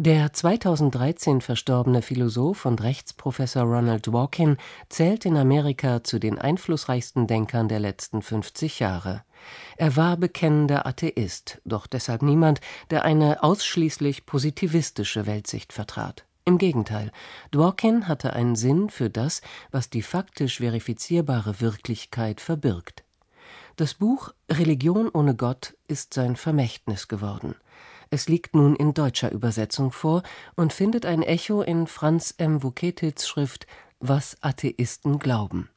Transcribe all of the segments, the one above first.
Der 2013 verstorbene Philosoph und Rechtsprofessor Ronald Dworkin zählt in Amerika zu den einflussreichsten Denkern der letzten 50 Jahre. Er war bekennender Atheist, doch deshalb niemand, der eine ausschließlich positivistische Weltsicht vertrat. Im Gegenteil, Dworkin hatte einen Sinn für das, was die faktisch verifizierbare Wirklichkeit verbirgt. Das Buch Religion ohne Gott ist sein Vermächtnis geworden. Es liegt nun in deutscher Übersetzung vor und findet ein Echo in Franz M. Vuketits Schrift Was Atheisten glauben.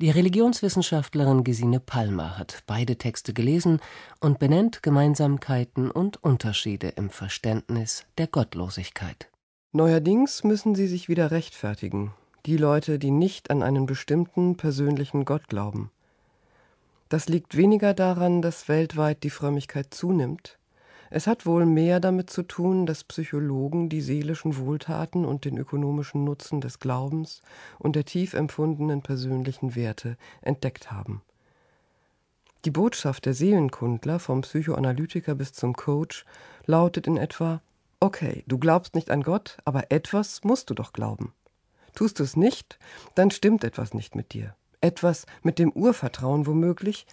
Die Religionswissenschaftlerin Gesine Palmer hat beide Texte gelesen und benennt Gemeinsamkeiten und Unterschiede im Verständnis der Gottlosigkeit. Neuerdings müssen sie sich wieder rechtfertigen, die Leute, die nicht an einen bestimmten persönlichen Gott glauben. Das liegt weniger daran, dass weltweit die Frömmigkeit zunimmt, es hat wohl mehr damit zu tun, dass Psychologen die seelischen Wohltaten und den ökonomischen Nutzen des Glaubens und der tief empfundenen persönlichen Werte entdeckt haben. Die Botschaft der Seelenkundler vom Psychoanalytiker bis zum Coach lautet in etwa Okay, du glaubst nicht an Gott, aber etwas musst du doch glauben. Tust du es nicht, dann stimmt etwas nicht mit dir. Etwas mit dem Urvertrauen womöglich,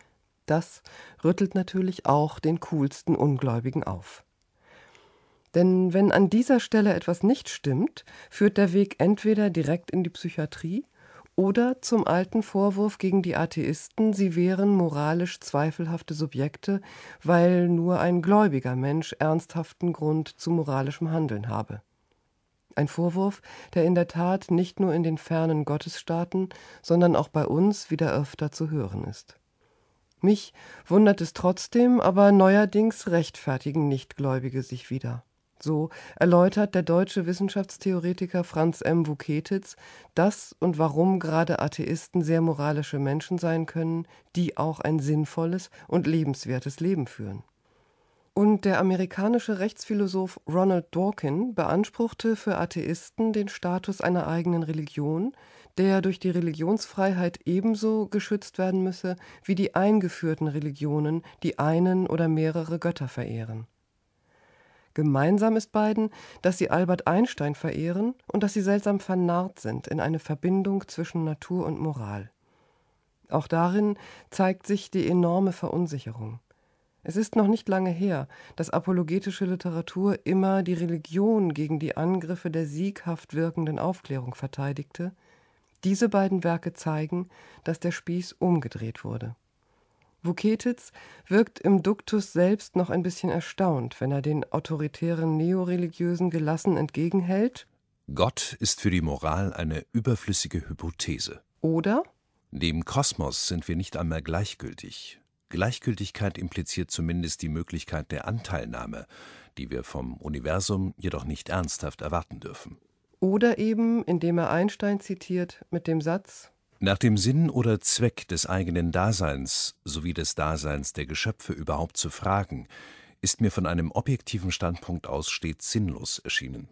das rüttelt natürlich auch den coolsten Ungläubigen auf. Denn wenn an dieser Stelle etwas nicht stimmt, führt der Weg entweder direkt in die Psychiatrie oder zum alten Vorwurf gegen die Atheisten, sie wären moralisch zweifelhafte Subjekte, weil nur ein gläubiger Mensch ernsthaften Grund zu moralischem Handeln habe. Ein Vorwurf, der in der Tat nicht nur in den fernen Gottesstaaten, sondern auch bei uns wieder öfter zu hören ist. Mich wundert es trotzdem, aber neuerdings rechtfertigen Nichtgläubige sich wieder. So erläutert der deutsche Wissenschaftstheoretiker Franz M. Vuketitz, dass und warum gerade Atheisten sehr moralische Menschen sein können, die auch ein sinnvolles und lebenswertes Leben führen. Und der amerikanische Rechtsphilosoph Ronald Dworkin beanspruchte für Atheisten den Status einer eigenen Religion, der durch die Religionsfreiheit ebenso geschützt werden müsse wie die eingeführten Religionen, die einen oder mehrere Götter verehren. Gemeinsam ist beiden, dass sie Albert Einstein verehren und dass sie seltsam vernarrt sind in eine Verbindung zwischen Natur und Moral. Auch darin zeigt sich die enorme Verunsicherung. Es ist noch nicht lange her, dass apologetische Literatur immer die Religion gegen die Angriffe der sieghaft wirkenden Aufklärung verteidigte, diese beiden Werke zeigen, dass der Spieß umgedreht wurde. Vuketitz wirkt im Duktus selbst noch ein bisschen erstaunt, wenn er den autoritären Neoreligiösen gelassen entgegenhält. Gott ist für die Moral eine überflüssige Hypothese. Oder? Dem Kosmos sind wir nicht einmal gleichgültig. Gleichgültigkeit impliziert zumindest die Möglichkeit der Anteilnahme, die wir vom Universum jedoch nicht ernsthaft erwarten dürfen. Oder eben, indem er Einstein zitiert, mit dem Satz Nach dem Sinn oder Zweck des eigenen Daseins sowie des Daseins der Geschöpfe überhaupt zu fragen, ist mir von einem objektiven Standpunkt aus stets sinnlos erschienen.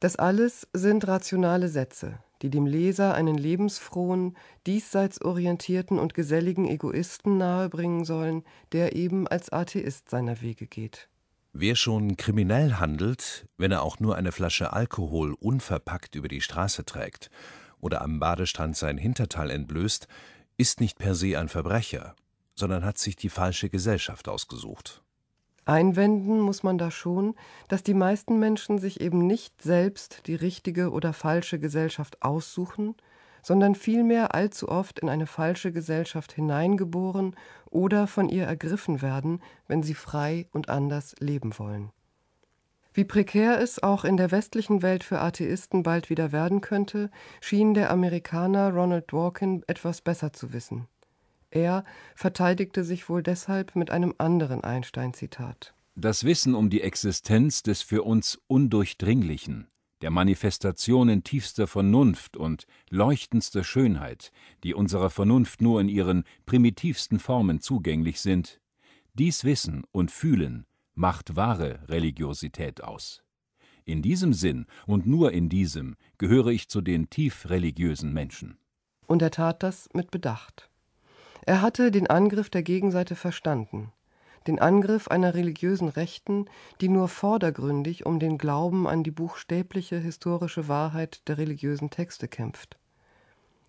Das alles sind rationale Sätze, die dem Leser einen lebensfrohen, diesseits orientierten und geselligen Egoisten nahebringen sollen, der eben als Atheist seiner Wege geht. Wer schon kriminell handelt, wenn er auch nur eine Flasche Alkohol unverpackt über die Straße trägt oder am Badestrand sein Hinterteil entblößt, ist nicht per se ein Verbrecher, sondern hat sich die falsche Gesellschaft ausgesucht. Einwenden muss man da schon, dass die meisten Menschen sich eben nicht selbst die richtige oder falsche Gesellschaft aussuchen, sondern vielmehr allzu oft in eine falsche Gesellschaft hineingeboren oder von ihr ergriffen werden, wenn sie frei und anders leben wollen. Wie prekär es auch in der westlichen Welt für Atheisten bald wieder werden könnte, schien der Amerikaner Ronald Dworkin etwas besser zu wissen. Er verteidigte sich wohl deshalb mit einem anderen Einstein-Zitat. Das Wissen um die Existenz des für uns Undurchdringlichen der Manifestationen tiefster Vernunft und leuchtendster Schönheit, die unserer Vernunft nur in ihren primitivsten Formen zugänglich sind, dies Wissen und Fühlen macht wahre Religiosität aus. In diesem Sinn und nur in diesem gehöre ich zu den tief religiösen Menschen. Und er tat das mit Bedacht. Er hatte den Angriff der Gegenseite verstanden. den Angriff einer religiösen Rechten, die nur vordergründig um den Glauben an die buchstäbliche historische Wahrheit der religiösen Texte kämpft.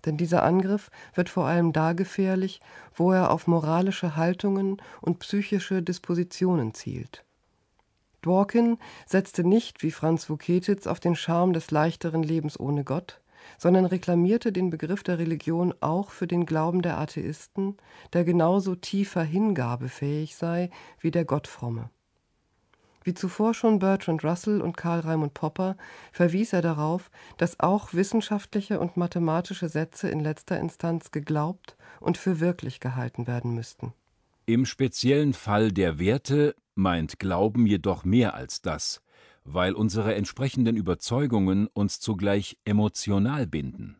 Denn dieser Angriff wird vor allem da gefährlich, wo er auf moralische Haltungen und psychische Dispositionen zielt. Dworkin setzte nicht wie Franz Vucetitz auf den Charme des leichteren Lebens ohne Gott, sondern reklamierte den Begriff der Religion auch für den Glauben der Atheisten, der genauso tiefer Hingabe fähig sei wie der Gottfromme. Wie zuvor schon Bertrand Russell und Karl Raimund Popper verwies er darauf, dass auch wissenschaftliche und mathematische Sätze in letzter Instanz geglaubt und für wirklich gehalten werden müssten. Im speziellen Fall der Werte meint Glauben jedoch mehr als das, weil unsere entsprechenden Überzeugungen uns zugleich emotional binden.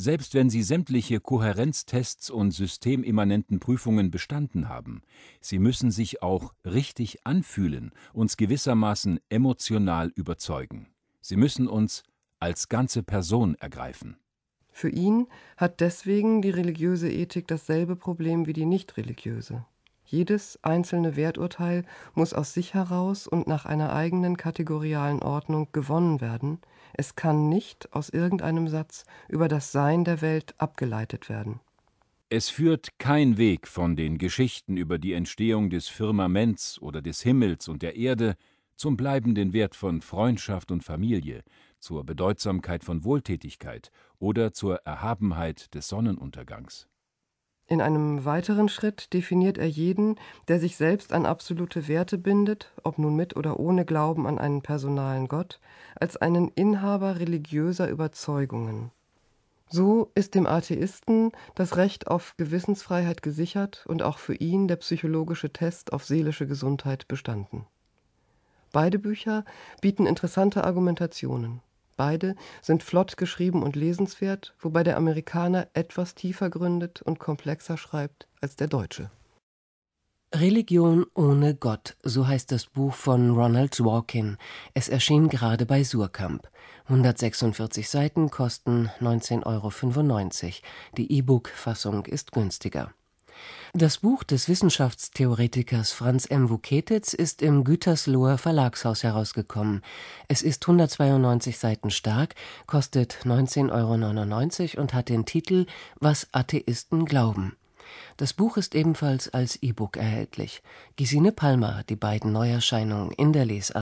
Selbst wenn sie sämtliche Kohärenztests und systemimmanenten Prüfungen bestanden haben, sie müssen sich auch richtig anfühlen, uns gewissermaßen emotional überzeugen. Sie müssen uns als ganze Person ergreifen. Für ihn hat deswegen die religiöse Ethik dasselbe Problem wie die nicht religiöse. Jedes einzelne Werturteil muss aus sich heraus und nach einer eigenen kategorialen Ordnung gewonnen werden, es kann nicht aus irgendeinem Satz über das Sein der Welt abgeleitet werden. Es führt kein Weg von den Geschichten über die Entstehung des Firmaments oder des Himmels und der Erde zum bleibenden Wert von Freundschaft und Familie, zur Bedeutsamkeit von Wohltätigkeit oder zur Erhabenheit des Sonnenuntergangs. In einem weiteren Schritt definiert er jeden, der sich selbst an absolute Werte bindet, ob nun mit oder ohne Glauben an einen personalen Gott, als einen Inhaber religiöser Überzeugungen. So ist dem Atheisten das Recht auf Gewissensfreiheit gesichert und auch für ihn der psychologische Test auf seelische Gesundheit bestanden. Beide Bücher bieten interessante Argumentationen. Beide sind flott geschrieben und lesenswert, wobei der Amerikaner etwas tiefer gründet und komplexer schreibt als der Deutsche. Religion ohne Gott, so heißt das Buch von Ronald Dworkin. Es erschien gerade bei Surkamp. 146 Seiten kosten 19,95 Euro. Die E-Book-Fassung ist günstiger. Das Buch des Wissenschaftstheoretikers Franz M. Vucetitz ist im Gütersloher Verlagshaus herausgekommen. Es ist 192 Seiten stark, kostet 19,99 Euro und hat den Titel Was Atheisten glauben. Das Buch ist ebenfalls als E-Book erhältlich. Gesine Palmer hat die beiden Neuerscheinungen in der Lesart